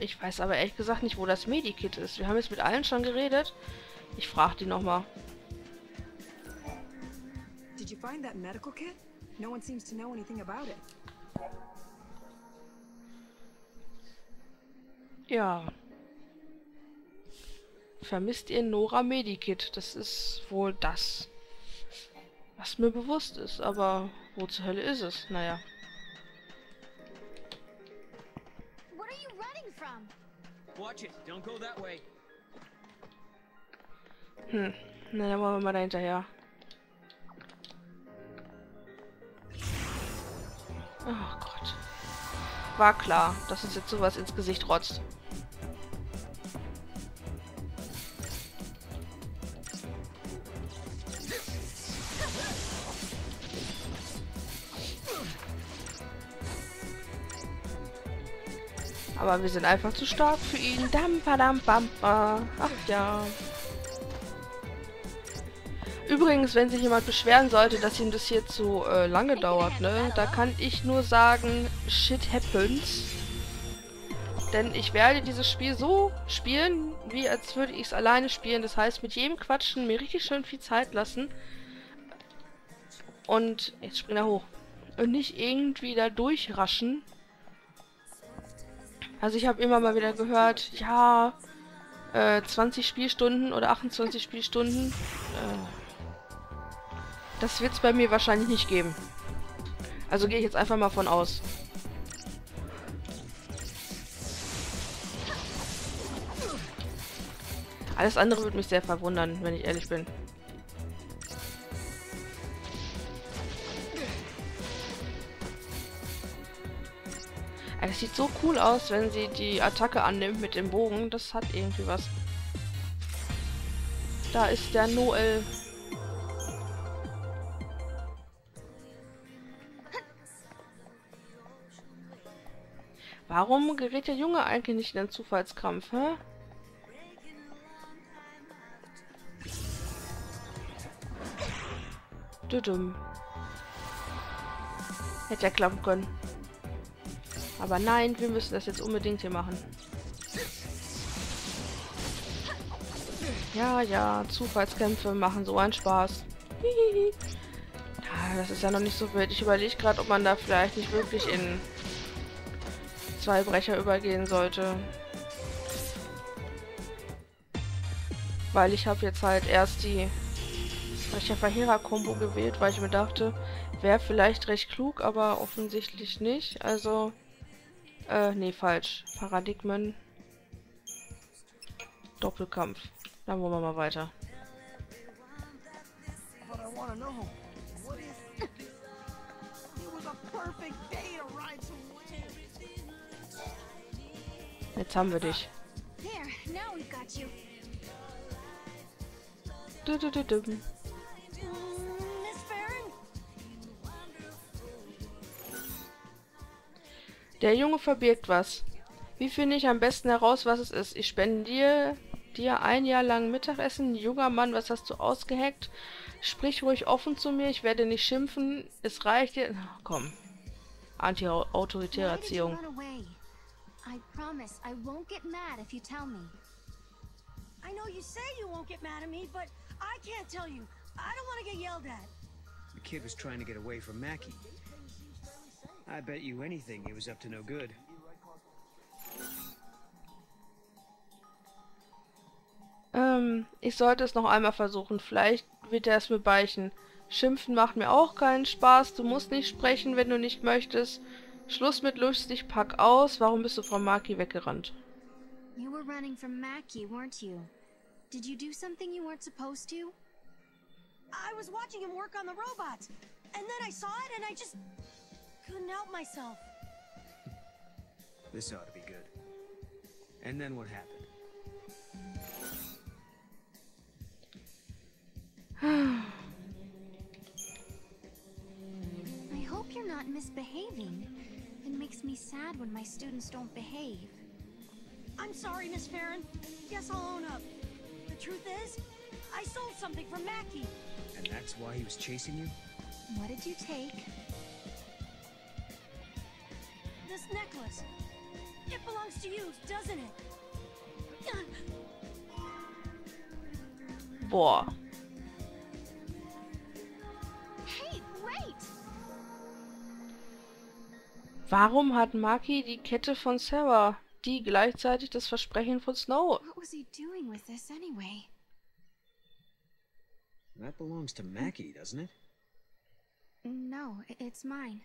Ich weiß aber ehrlich gesagt nicht, wo das Medikit ist. Wir haben jetzt mit allen schon geredet. Ich frage die nochmal. Did you find that medical kit? No one seems to know anything about it. Ja. Vermisst ihr Nora Medikit? Das ist wohl das, was mir bewusst ist. Aber wo zur Hölle ist es? Naja. Hm. Na, dann wollen wir mal da hinterher. Oh Gott. War klar, dass uns jetzt sowas ins Gesicht rotzt. Aber wir sind einfach zu stark für ihn. Dam, padam, bam, Ach ja. Übrigens, wenn sich jemand beschweren sollte, dass ihm das hier zu äh, lange dauert, ne, da kann ich nur sagen, shit happens. Denn ich werde dieses Spiel so spielen, wie als würde ich es alleine spielen. Das heißt, mit jedem Quatschen mir richtig schön viel Zeit lassen. Und jetzt springt er hoch. Und nicht irgendwie da durchraschen. Also ich habe immer mal wieder gehört, ja, äh, 20 Spielstunden oder 28 Spielstunden. Äh, das wird es bei mir wahrscheinlich nicht geben. Also gehe ich jetzt einfach mal von aus. Alles andere würde mich sehr verwundern, wenn ich ehrlich bin. Sieht so cool aus, wenn sie die Attacke annimmt mit dem Bogen. Das hat irgendwie was. Da ist der Noel. Warum gerät der Junge eigentlich nicht in den Zufallskrampf, hä? Düdüm. Hätte ja klappen können. Aber nein, wir müssen das jetzt unbedingt hier machen. Ja, ja, Zufallskämpfe machen so einen Spaß. das ist ja noch nicht so wild. Ich überlege gerade, ob man da vielleicht nicht wirklich in zwei Brecher übergehen sollte. Weil ich habe jetzt halt erst die Brecher-Verheerer-Kombo gewählt, weil ich mir dachte, wäre vielleicht recht klug, aber offensichtlich nicht. Also äh, nee, falsch. Paradigmen. Doppelkampf. Dann wollen wir mal weiter. Jetzt haben wir dich. Du, du, du, Der Junge verbirgt was. Wie finde ich am besten heraus, was es ist? Ich spendiere dir ein Jahr lang Mittagessen. Junger Mann, was hast du ausgeheckt? Sprich ruhig offen zu mir, ich werde nicht schimpfen. Es reicht dir... Oh, komm. Anti-autoritäre Erziehung. I promise I won't get mad if you tell me. I know you say you won't get mad at me, but I can't tell you. I don't want to get yelled at. The kid was trying to get away from Mackie. I bet you anything he was up to no good. Ähm, ich sollte es noch einmal versuchen. Vielleicht wird er es mir beichen. Schimpfen macht mir auch keinen Spaß. Du musst nicht sprechen, wenn du nicht möchtest. Schluss mit lustig, pack aus. Warum bist du von Maki weggerannt? You were running from Maki, weren't you? Did you do something you weren't supposed to? I was watching him work on the robot. And then I saw it and I just couldn't help myself. this ought to be good. And then what happened? I hope you're not misbehaving. It makes me sad when my students don't behave. I'm sorry, Miss Farron. Guess I'll own up. The truth is, I sold something for Mackie. And that's why he was chasing you? What did you take? Necklace. It belongs to you, doesn't it? Boah. Hey, wait! Warum hat Maki die Kette von Sarah, die gleichzeitig das Versprechen von Snow? What was he doing with this anyway? That belongs to Mackie, doesn't it? No, it's mine.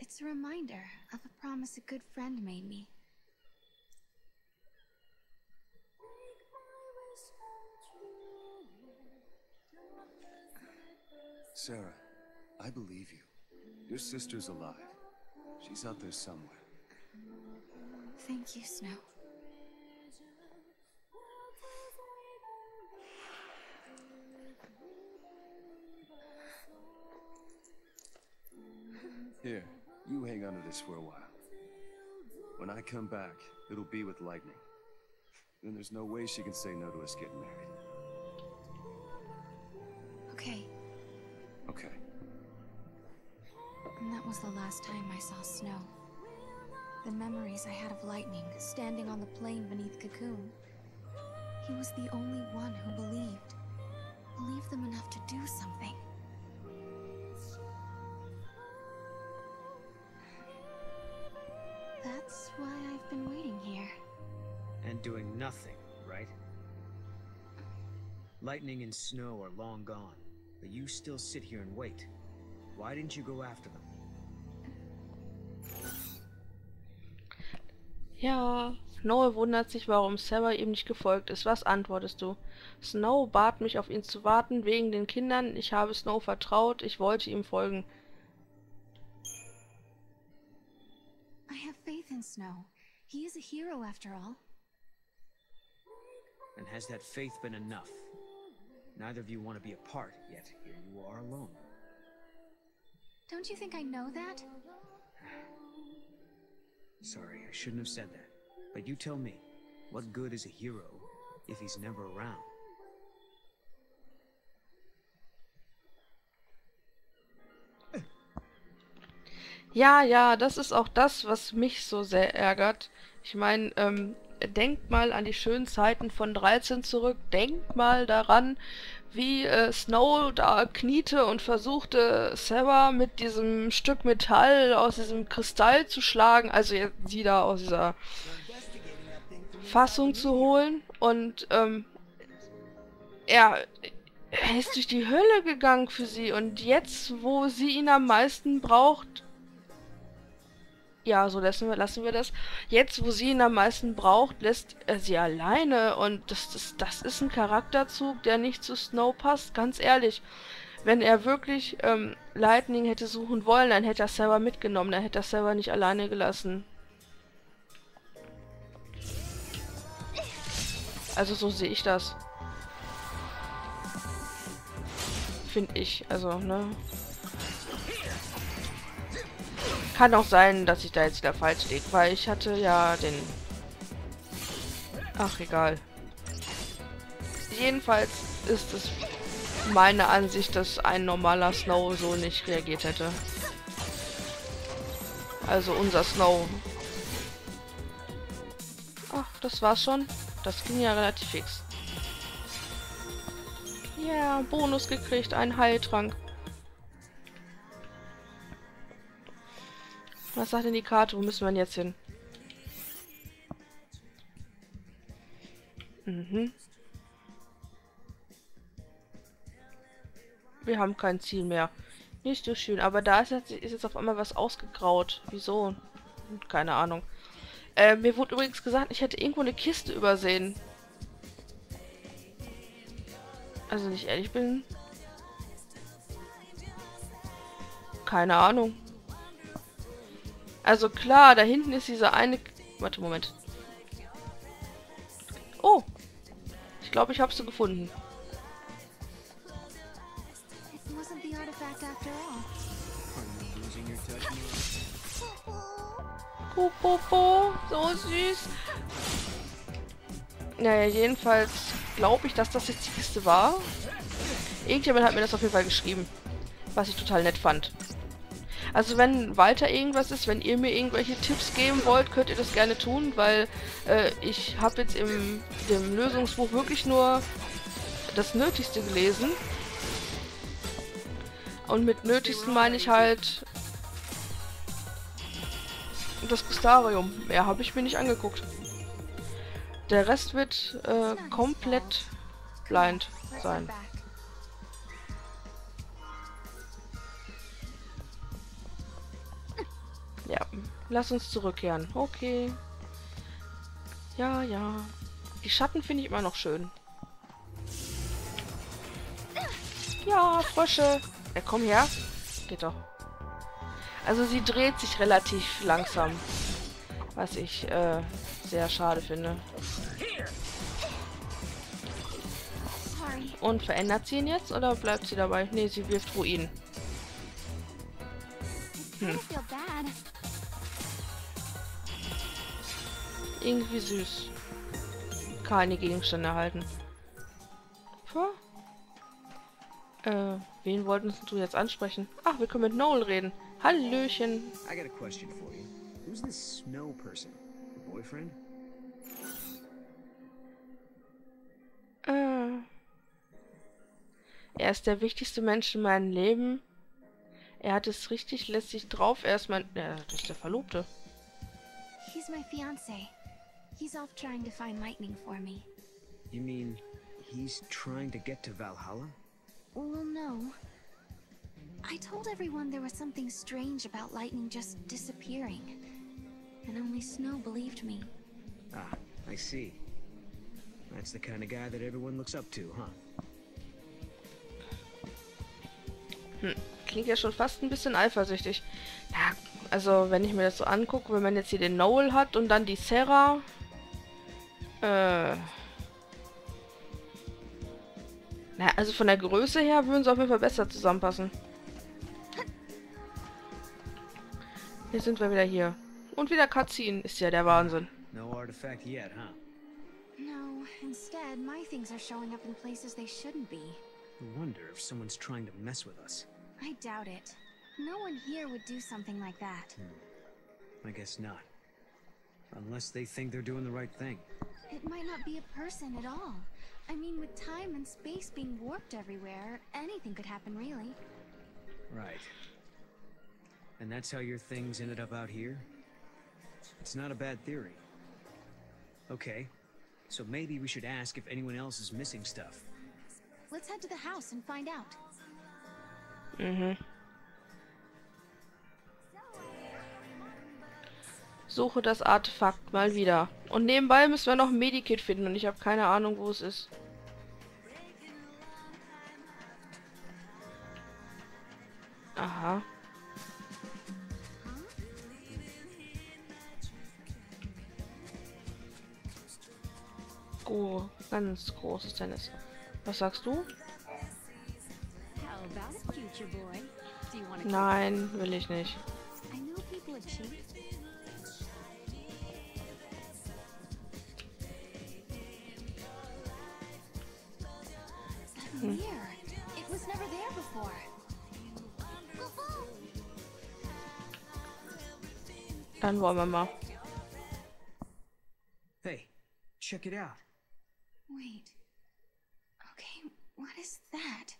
It's a reminder of a promise a good friend made me. Sarah, I believe you. Your sister's alive. She's out there somewhere. Thank you, Snow. Here, you hang on to this for a while. When I come back, it'll be with Lightning. Then there's no way she can say no to us getting married. Okay, Okay. and that was the last time I saw Snow. The memories I had of Lightning standing on the plain beneath Cocoon. He was the only one who believed. Believed them enough to do something. That's why I've been waiting here. And doing nothing, right? Lightning and snow are long gone, but you still sit here and wait. Why didn't you go after them? Ja, Snow wundert sich, warum Sarah ihm nicht gefolgt ist. Was antwortest du? Snow bat mich, auf ihn zu warten, wegen den Kindern. Ich habe Snow vertraut, ich wollte ihm folgen. I have faith in Snow. He is a hero after all. And has that faith been enough? Neither of you want to be apart, yet here you are alone. Don't you think I know that? Sorry, I shouldn't have said that. But you tell me, what good is a hero if he's never around? Ja, ja, das ist auch das, was mich so sehr ärgert. Ich meine, ähm, denkt mal an die schönen Zeiten von 13 zurück. Denkt mal daran, wie äh, Snow da kniete und versuchte, Sarah mit diesem Stück Metall aus diesem Kristall zu schlagen. Also sie da aus dieser Fassung zu holen. Und ähm, er ist durch die Hölle gegangen für sie. Und jetzt, wo sie ihn am meisten braucht, ja, so lassen wir, lassen wir das. Jetzt, wo sie ihn am meisten braucht, lässt er sie alleine. Und das, das, das ist ein Charakterzug, der nicht zu Snow passt, ganz ehrlich. Wenn er wirklich ähm, Lightning hätte suchen wollen, dann hätte er Sarah mitgenommen, dann hätte er Sarah nicht alleine gelassen. Also so sehe ich das. Finde ich, also, ne? Kann auch sein, dass ich da jetzt wieder falsch liege, weil ich hatte ja den... Ach, egal. Jedenfalls ist es meine Ansicht, dass ein normaler Snow so nicht reagiert hätte. Also unser Snow. Ach, das war's schon. Das ging ja relativ fix. Ja, Bonus gekriegt, ein Heiltrank. Was sagt denn die Karte? Wo müssen wir denn jetzt hin? Mhm. Wir haben kein Ziel mehr. Nicht so schön. Aber da ist jetzt, ist jetzt auf einmal was ausgegraut. Wieso? Keine Ahnung. Äh, mir wurde übrigens gesagt, ich hätte irgendwo eine Kiste übersehen. Also nicht ehrlich bin. Keine Ahnung. Also klar, da hinten ist diese eine... Warte, Moment. Oh. Ich glaube, ich habe sie gefunden. Popopo, so süß. Naja, jedenfalls glaube ich, dass das jetzt die Kiste war. Irgendjemand hat mir das auf jeden Fall geschrieben. Was ich total nett fand. Also wenn weiter irgendwas ist, wenn ihr mir irgendwelche Tipps geben wollt, könnt ihr das gerne tun, weil äh, ich habe jetzt im dem Lösungsbuch wirklich nur das Nötigste gelesen. Und mit Nötigsten meine ich halt das Gustarium. Mehr habe ich mir nicht angeguckt. Der Rest wird äh, komplett blind sein. Lass uns zurückkehren. Okay. Ja, ja. Die Schatten finde ich immer noch schön. Ja, Frösche. Ja, komm her. Geht doch. Also sie dreht sich relativ langsam. Was ich äh, sehr schade finde. Und verändert sie ihn jetzt oder bleibt sie dabei? Ne, sie wirft Ruinen. Hm. Irgendwie süß. Keine Gegenstände erhalten. Puh. Äh, wen wolltest du jetzt ansprechen? Ach, wir können mit Noel reden. Hallöchen. I got a question for you. Who's this snow person? Your boyfriend? Äh. Er ist der wichtigste Mensch in meinem Leben. Er hat es richtig lässig drauf. Er ist mein... Ja, das ist der Verlobte. He's my fiance. He's off trying to find lightning for me. You mean he's trying to get to Valhalla? Well, no. I told everyone there was something strange about lightning just disappearing. And only Snow believed me. Ah, I see. That's the kind of guy that everyone looks up to, huh? Hm, klingt ja schon fast ein bisschen eifersüchtig. Ja, also wenn ich mir das so angucke, wenn man jetzt hier den Noel hat und dann die Sarah. Äh. Na, also von der Größe her würden sie auf jeden Fall besser zusammenpassen. Hier sind wir wieder hier. Und wieder Cutscene. Ist ja der Wahnsinn. No artifact yet, huh? No, instead, my things are showing up in places they shouldn't be. I wonder if someone's trying to mess with us. I doubt it. No one here would do something like that. I guess not. Unless they think they're doing the right thing. It might not be a person at all. I mean, with time and space being warped everywhere, anything could happen, really. Right. And that's how your things ended up out here? It's not a bad theory. Okay. So maybe we should ask if anyone else is missing stuff. Let's head to the house and find out. Mhm. Suche das Artefakt mal wieder. Und nebenbei müssen wir noch ein Medikit finden und ich habe keine Ahnung, wo es ist. Aha. Oh, ganz großes Tennis. Was sagst du? Nein, will ich nicht. Dann wollen wir mal. Hey, check it out. Wait. Okay, what is that?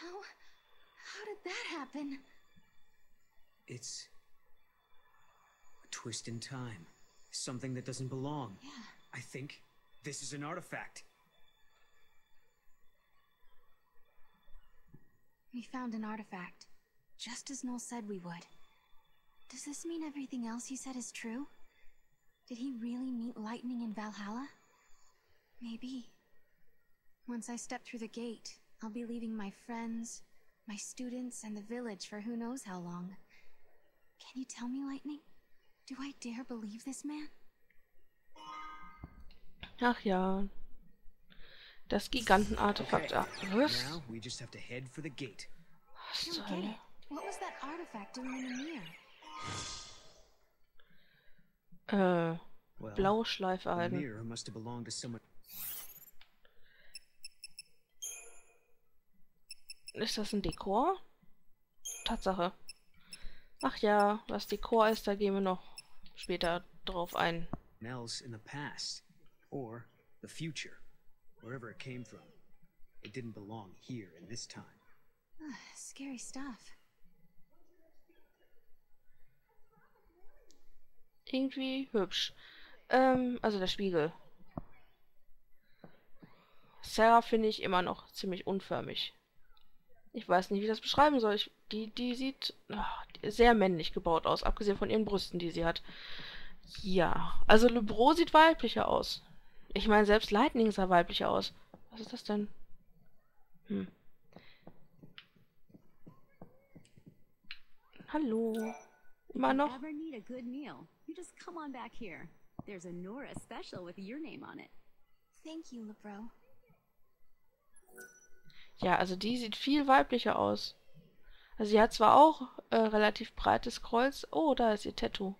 How... How did that happen? It's a twist in time. Something that doesn't belong. Yeah. I think this is an artifact. We found an artifact. Just as Noel said we would. Does this mean everything else he said is true? Did he really meet lightning in Valhalla? Maybe. Once I step through the gate, I'll be leaving my friends, my students, and the village for who knows how long. Can you tell me, Lightning? Do I dare believe this man? Ach ja. das Gigantenartefakt artefakt Was? Was soll? Äh, blaue Schleife halten. Ist das ein Dekor? Tatsache. Ach ja, was Dekor ist, da gehen wir noch später drauf ein. Nels in the past or the future. Wherever it came from. It didn't belong here in this time. Scary stuff. Irgendwie hübsch. Ähm, also der Spiegel. Sarah finde ich immer noch ziemlich unförmig. Ich weiß nicht, wie ich das beschreiben soll. Ich, die, die sieht ach, sehr männlich gebaut aus, abgesehen von ihren Brüsten, die sie hat. Ja, also Lebro sieht weiblicher aus. Ich meine, selbst Lightning sah weiblicher aus. Was ist das denn? Hm. Hallo. Immer noch? There's a Nora special with your name on it. Thank you, Lebro. Ja, also die sieht viel weiblicher aus. Also sie hat zwar auch äh, relativ breites Kreuz. Oh, da ist ihr Tattoo.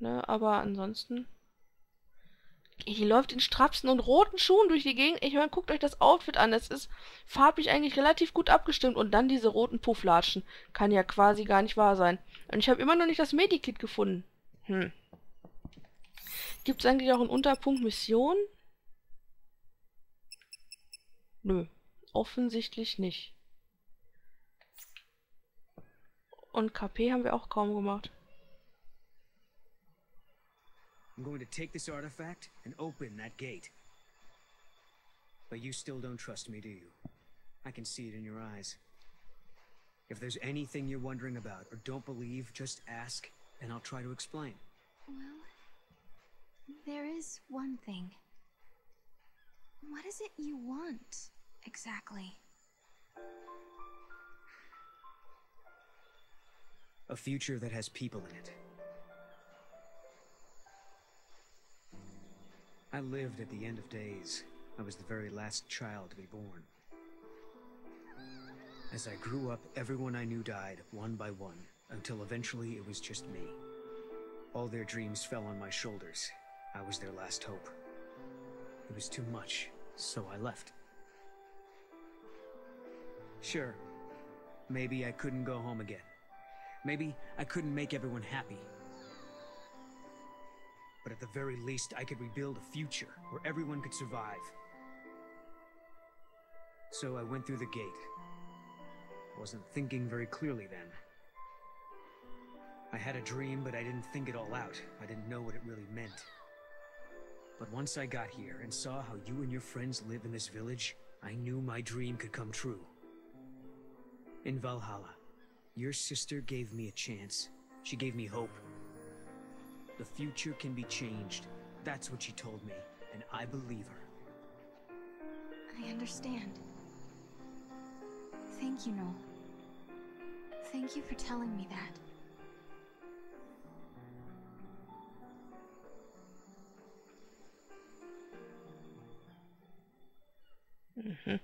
Ne, aber ansonsten... Die läuft in Strapsen und roten Schuhen durch die Gegend. Ich meine, guckt euch das Outfit an. Es ist farblich eigentlich relativ gut abgestimmt. Und dann diese roten Pufflatschen. Kann ja quasi gar nicht wahr sein. Und ich habe immer noch nicht das Medikit gefunden. Hm. Gibt es eigentlich auch einen Unterpunkt Mission? Nö, offensichtlich nicht. Und KP haben wir auch kaum gemacht. I'm going to take this artifact and open that gate. But you still don't trust me, do you? I can see it in your eyes. If there's anything you're wondering about or don't believe, just ask, and I'll try to explain. Well, there is one thing. What is it you want, exactly? A future that has people in it. I lived at the end of days. I was the very last child to be born. As I grew up, everyone I knew died, one by one, until eventually it was just me. All their dreams fell on my shoulders. I was their last hope. It was too much, so I left. Sure, maybe I couldn't go home again. Maybe I couldn't make everyone happy. But at the very least, I could rebuild a future where everyone could survive. So I went through the gate. Wasn't thinking very clearly then. I had a dream, but I didn't think it all out. I didn't know what it really meant. But once I got here and saw how you and your friends live in this village, I knew my dream could come true. In Valhalla, your sister gave me a chance. She gave me hope. The future can be changed. That's what she told me, and I believe her. I understand. Thank you, Noel. Thank you for telling me that. Mhm.